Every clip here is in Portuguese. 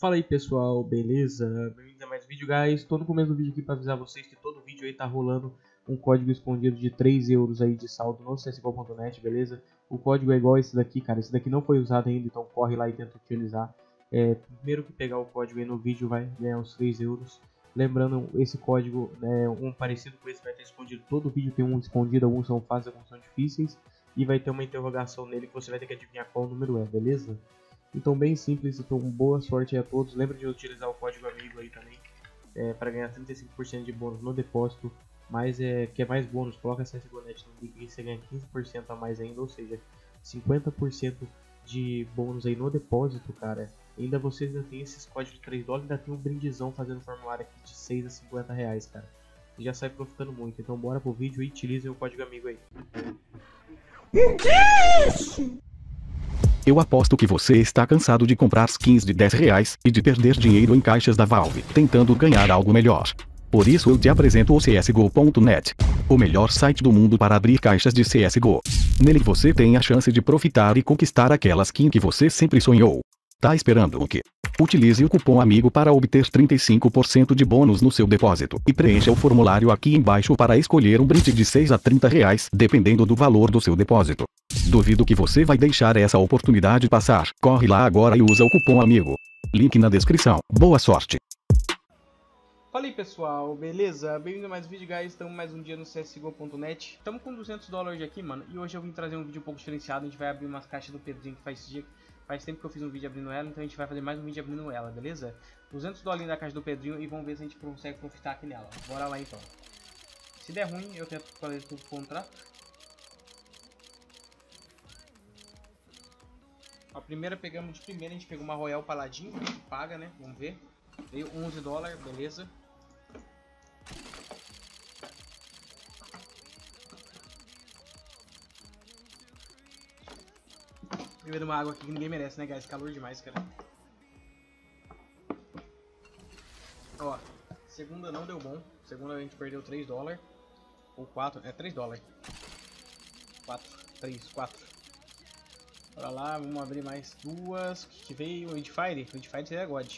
Fala aí pessoal, beleza? Bem-vindos a mais um vídeo, guys. Tô no começo do vídeo aqui para avisar vocês que todo vídeo aí tá rolando um código escondido de 3 euros aí de saldo no CSGO.net, beleza? O código é igual esse daqui, cara. Esse daqui não foi usado ainda, então corre lá e tenta utilizar. É, primeiro que pegar o código aí no vídeo vai ganhar uns 3 euros. Lembrando, esse código, é, um parecido com esse vai estar escondido. Todo vídeo tem um escondido, alguns são fáceis, alguns são difíceis. E vai ter uma interrogação nele que você vai ter que adivinhar qual número é, beleza? Então bem simples, então boa sorte a todos. Lembra de utilizar o código amigo aí também é, para ganhar 35% de bônus no depósito. Mas é, quer mais bônus, coloca CSGO.net no link e você ganha 15% a mais ainda, ou seja, 50% de bônus aí no depósito, cara. Ainda você ainda tem esses códigos de 3 dólares, ainda tem um brindizão fazendo formulário aqui de 6 a 50 reais, cara. Já sai profitando muito. Então bora pro vídeo e utilizem o código amigo aí. O que é isso? Eu aposto que você está cansado de comprar skins de 10 reais e de perder dinheiro em caixas da Valve, tentando ganhar algo melhor. Por isso eu te apresento o CSGO.net, o melhor site do mundo para abrir caixas de CSGO. Nele você tem a chance de profitar e conquistar aquela skin que você sempre sonhou. Tá esperando o quê? Utilize o cupom AMIGO para obter 35% de bônus no seu depósito e preencha o formulário aqui embaixo para escolher um brinde de 6 a 30 reais, dependendo do valor do seu depósito. Duvido que você vai deixar essa oportunidade passar. Corre lá agora e usa o cupom AMIGO. Link na descrição. Boa sorte! Fala aí pessoal, beleza? Bem-vindo a mais um vídeo, guys. Estamos mais um dia no CSGO.net. Estamos com 200 dólares aqui, mano. E hoje eu vim trazer um vídeo um pouco diferenciado. A gente vai abrir umas caixas do Pedrinho que faz dia Faz tempo que eu fiz um vídeo abrindo ela, então a gente vai fazer mais um vídeo abrindo ela, beleza? 200 dólares da caixa do Pedrinho e vamos ver se a gente consegue profitar aqui nela. Bora lá então. Se der ruim, eu tento fazer tudo contrato. A primeira pegamos de primeira, a gente pegou uma Royal Paladin, paga, né? Vamos ver. Veio 11 dólares, beleza. Bebendo uma água aqui que ninguém merece, né, guys? Calor demais, cara. Ó, segunda não deu bom. Segunda a gente perdeu 3 dólares. Ou 4, é 3 dólares. 4, 3, 4. Bora lá, vamos abrir mais duas. que veio? Windfire? Windfire seria God.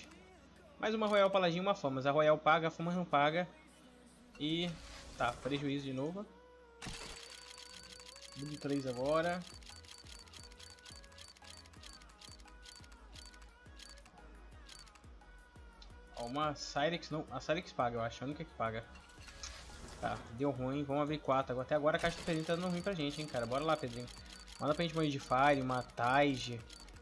Mais uma Royal Paladin e uma Famas. A Royal paga, a Famas não paga. E... Tá, prejuízo de novo. Build 3 agora. Uma Cyrex, não, a Cyrex paga, eu acho, a única que paga. Tá, deu ruim, vamos abrir 4. Até agora a caixa do Pedrinho tá dando ruim pra gente, hein, cara. Bora lá, Pedrinho. Manda pra gente uma Fire, uma Taige,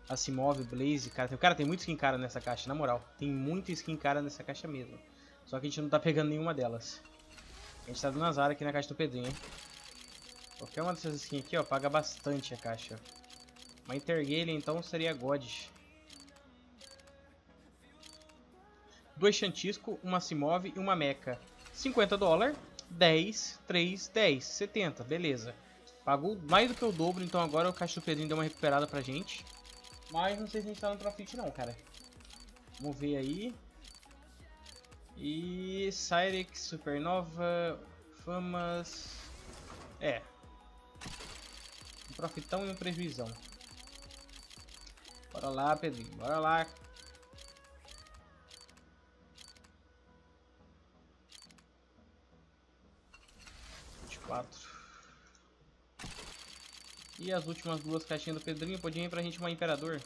Asimov, Blaze, cara. Tem, cara, tem muita skin cara nessa caixa, na moral. Tem muita skin cara nessa caixa mesmo. Só que a gente não tá pegando nenhuma delas. A gente tá dando azar aqui na caixa do Pedrinho, hein. Qualquer uma dessas skins aqui, ó, paga bastante a caixa. Uma Intergale, então, seria God. Dois Chantisco, uma Simov e uma Mecha. 50 dólares, 10, 3, 10, 70, beleza. Pagou mais do que o dobro, então agora o caixa do Pedrinho deu uma recuperada pra gente. Mas não sei se a gente tá no profit não, cara. Vamos ver aí. E Cyrex, Supernova, Famas... É. Um profitão e um prejuizão. Bora lá, Pedrinho. Bora lá. 4. E as últimas duas caixinhas do Pedrinho, pode vir pra gente uma Imperador.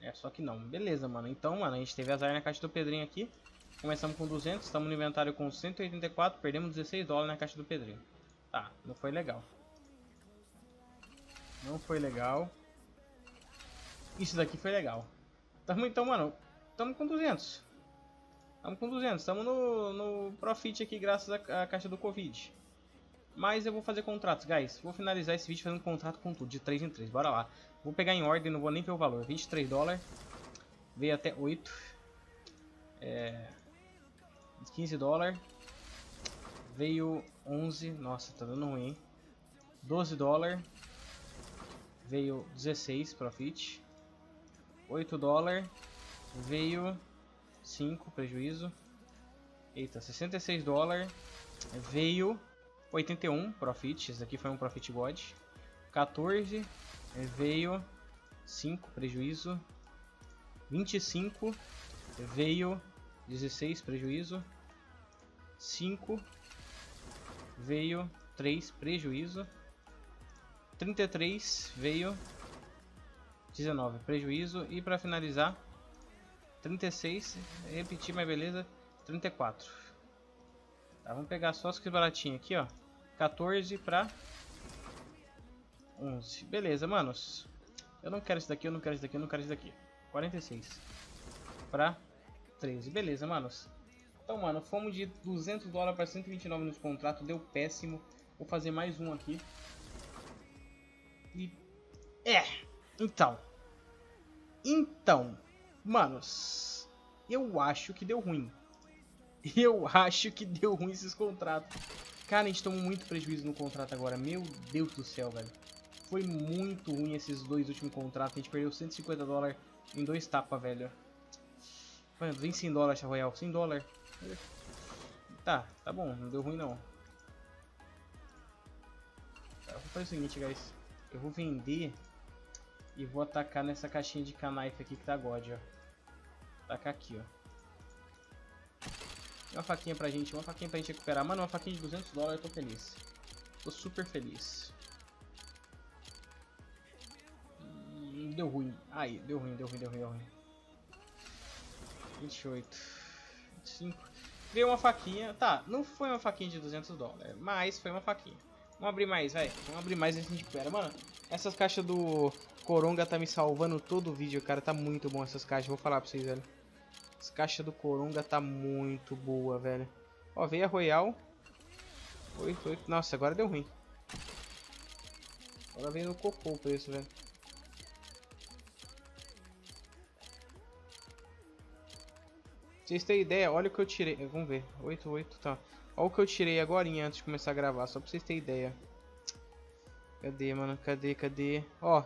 É, só que não. Beleza, mano. Então, mano, a gente teve azar na caixa do Pedrinho aqui. Começamos com 200, estamos no inventário com 184, perdemos 16 dólares na caixa do Pedrinho. Tá, não foi legal. Não foi legal. Isso daqui foi legal. Tamo então, mano, tamo com 200. Estamos com 200, estamos no, no profit aqui graças à caixa do Covid. Mas eu vou fazer contratos, guys. Vou finalizar esse vídeo fazendo contrato com tudo, de 3 em 3. Bora lá. Vou pegar em ordem, não vou nem ver o valor. 23 dólares. Veio até 8. É... 15 dólares. Veio 11. Nossa, tá dando ruim, hein? 12 dólares. Veio 16 profit. 8 dólares. Veio 5 prejuízo. Eita, 66 dólares. Veio 81 profit. Esse aqui foi um profit god. 14 veio 5, prejuízo. 25, veio 16, prejuízo. 5, veio 3, prejuízo. 33, veio 19, prejuízo. E para finalizar, 36, repetir, mas beleza, 34. Tá, vamos pegar só as que baratinhas aqui, ó. 14 para 11. Beleza, manos. Eu não quero esse daqui, eu não quero esse daqui, eu não quero esse daqui. 46 para 13. Beleza, manos. Então, mano, fomos de 200 dólares para 129 nos contratos, deu péssimo. Vou fazer mais um aqui. E... É, então. Então, manos, eu acho que deu ruim. Eu acho que deu ruim esses contratos. Cara, a gente tomou muito prejuízo no contrato agora. Meu Deus do céu, velho. Foi muito ruim esses dois últimos contratos. A gente perdeu 150 dólares em dois tapas, velho. Mano, vem 100 dólares, Royal. 100 dólares. Tá, tá bom. Não deu ruim, não. Eu vou fazer o seguinte, guys. Eu vou vender e vou atacar nessa caixinha de canife aqui que tá God, ó. Tacar aqui, ó. Uma faquinha pra gente, uma faquinha pra gente recuperar. Mano, uma faquinha de 200 dólares, eu tô feliz. Tô super feliz. Deu ruim. Aí, deu ruim, deu ruim, deu ruim, deu ruim. 28. 25. Veio uma faquinha. Tá, não foi uma faquinha de 200 dólares, mas foi uma faquinha. Vamos abrir mais, vai. Vamos abrir mais e a gente recupera. Mano, essas caixas do Coronga tá me salvando todo o vídeo, cara. Tá muito bom essas caixas. Vou falar pra vocês, velho. As caixas do Coronga tá muito boa, velho. Ó, veio a Royal. 8, 8. Nossa, agora deu ruim. Agora veio no cocô o preço, velho. Vocês têm ideia? Olha o que eu tirei. Vamos ver. 8, 8, tá. Olha o que eu tirei agora antes de começar a gravar. Só pra vocês terem ideia. Cadê, mano? Cadê, cadê? Ó,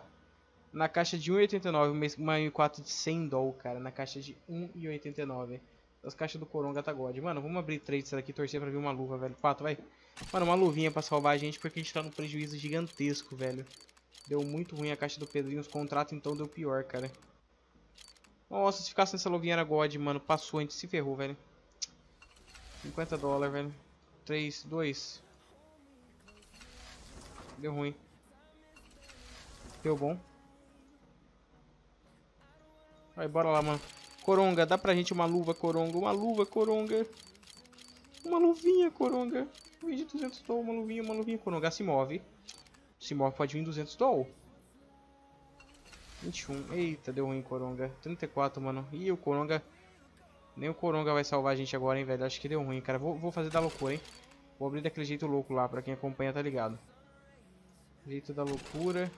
na caixa de 1,89, uma M4 de 100 doll, cara. Na caixa de 1,89. As caixas do Coronga tá God. Mano, vamos abrir três dessa daqui e torcer pra ver uma luva, velho. 4, vai. Mano, uma luvinha pra salvar a gente, porque a gente tá num prejuízo gigantesco, velho. Deu muito ruim a caixa do Pedrinho, os contratos então deu pior, cara. Nossa, se ficasse nessa luvinha era God, mano. Passou, a gente se ferrou, velho. 50 dólares, velho. 3, 2. Deu ruim. Deu bom. Vai, bora lá, mano. Coronga, dá pra gente uma luva, Coronga. Uma luva, Coronga. Uma luvinha, Coronga. Vem de 200 doll, uma luvinha, uma luvinha, Coronga. Se move. Se move, pode vir 200 doll. 21. Eita, deu ruim, Coronga. 34, mano. Ih, o Coronga... Nem o Coronga vai salvar a gente agora, hein, velho. Acho que deu ruim, cara. Vou, vou fazer da loucura, hein. Vou abrir daquele jeito louco lá, pra quem acompanha tá ligado. Jeito da loucura.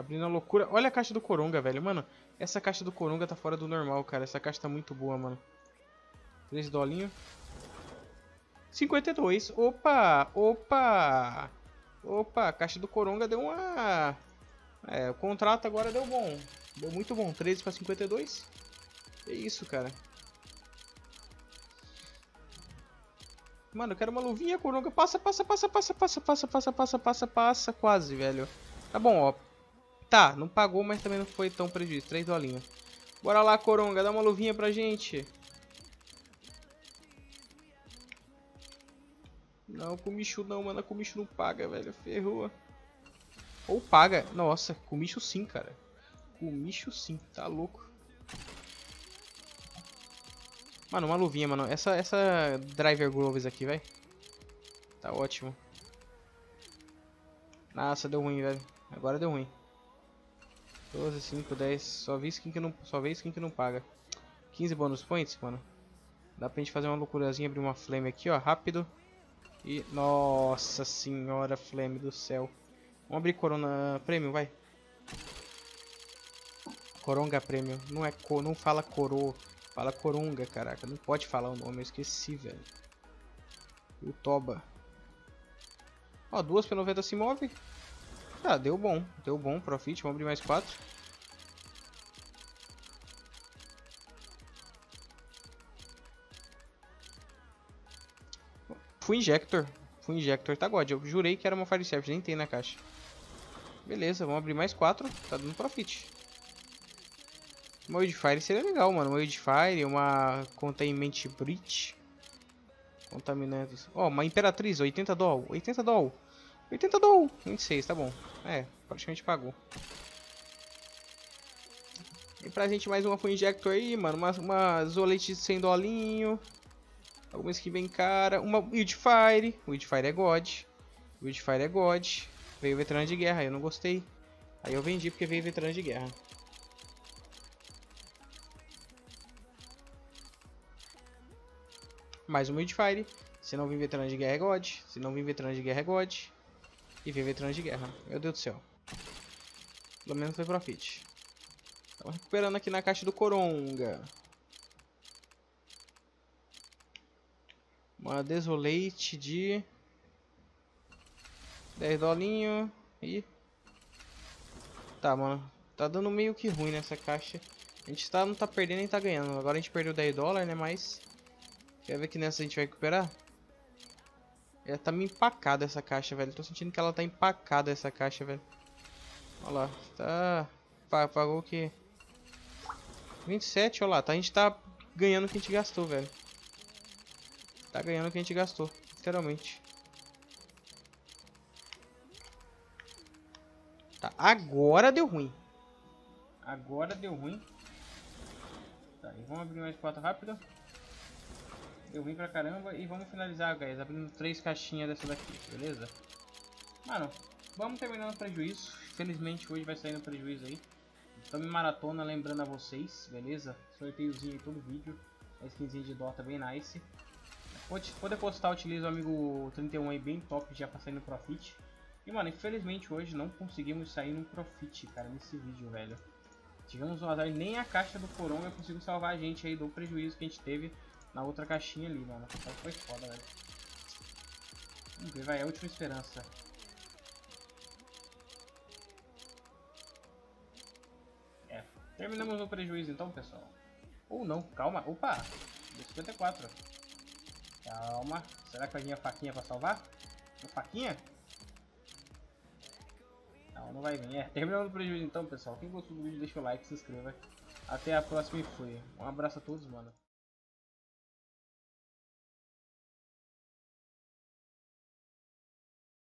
Abrindo a loucura. Olha a caixa do Coronga, velho. Mano, essa caixa do Coronga tá fora do normal, cara. Essa caixa tá muito boa, mano. 3 dolinho. 52. Opa! Opa! Opa, a caixa do Coronga deu uma... É, o contrato agora deu bom. Deu muito bom. 13 para 52. É isso, cara. Mano, eu quero uma luvinha, Coronga. Passa, passa, passa, passa, passa, passa, passa, passa, passa, passa. Quase, velho. Tá bom, ó. Tá, não pagou, mas também não foi tão prejuízo. 3 dolinhos. Bora lá, Coronga. Dá uma luvinha pra gente. Não, comicho não, mano. Comicho não paga, velho. Ferrou. Ou paga. Nossa, comicho sim, cara. Comicho sim. Tá louco. Mano, uma luvinha, mano. Essa, essa Driver Gloves aqui, velho. Tá ótimo. Nossa, deu ruim, velho. Agora deu ruim. 12, 5, 10. Só vi skin que não, só vê skin que não paga. 15 bônus points, mano. Dá pra gente fazer uma loucurazinha, abrir uma flame aqui, ó, rápido. E, nossa senhora, flame do céu. Vamos abrir Corona Premium, vai. Coronga Premium. Não é co, não fala coro, fala Coronga, caraca. Não pode falar o nome, eu esqueci, velho. O Toba. Ó, duas P90 se move. Ah, deu bom. Deu bom, profit. Vamos abrir mais quatro. Full Injector. Full Injector tá God. Eu jurei que era uma Fire Serpent, nem tem na caixa. Beleza, vamos abrir mais quatro. Tá dando profit. Uma Fire seria legal, mano. Uma Fire, uma Containment Breach. Contaminantes. Ó, oh, uma Imperatriz, 80 doll. 80 doll. 80 doll. 26, tá bom. É, praticamente pagou. E pra gente mais uma Full Injector aí, mano. Uma, uma Zolete sem dolinho. Alguma skin bem cara. Uma Wildfire. Wildfire é God. Wildfire é God. Veio veterano de guerra, eu não gostei. Aí eu vendi porque veio veterano de guerra. Mais um Wildfire. Se não vir veterano de guerra é God. Se não vir veterano de guerra é God. E vem veterano de guerra. Meu Deus do céu. Pelo menos foi profit. Estamos recuperando aqui na caixa do Coronga. Uma Desolate de 10 dolinho e Tá, mano. Tá dando meio que ruim nessa caixa. A gente tá, não tá perdendo nem tá ganhando. Agora a gente perdeu 10 dólares, né? Mas... Quer ver que nessa a gente vai recuperar? Ela tá meio empacada essa caixa, velho. Tô sentindo que ela tá empacada essa caixa, velho. Olha lá. Tá... Pagou o que? 27, olha lá. Tá, a gente tá ganhando o que a gente gastou, velho. Tá ganhando o que a gente gastou. Literalmente. Tá, agora deu ruim. Agora deu ruim. Tá, e vamos abrir mais quatro rápido. Deu ruim pra caramba. E vamos finalizar, guys, abrindo três caixinhas dessa daqui, beleza? Mano, vamos terminando o prejuízo. Felizmente hoje vai sair no prejuízo aí. Em maratona, lembrando a vocês, beleza? Sorteiozinho em todo vídeo. A skinzinha de Dota bem nice. Pode, pode postar, utiliza o amigo 31 aí bem top já pra sair no Profit. E mano, infelizmente hoje não conseguimos sair no Profit, cara, nesse vídeo, velho. Tivemos um azar nem a caixa do Coronga conseguiu salvar a gente aí do prejuízo que a gente teve na outra caixinha ali, mano. Só foi foda, velho. Vamos ver, vai, é a última esperança. É, terminamos o prejuízo então, pessoal. Ou não, calma, opa, 54. Calma, será que vai vir a faquinha pra salvar? A faquinha? Não, não vai vir. É, terminando o prejuízo então, pessoal. Quem gostou do vídeo, deixa o like, se inscreva. Até a próxima e fui. Um abraço a todos, mano.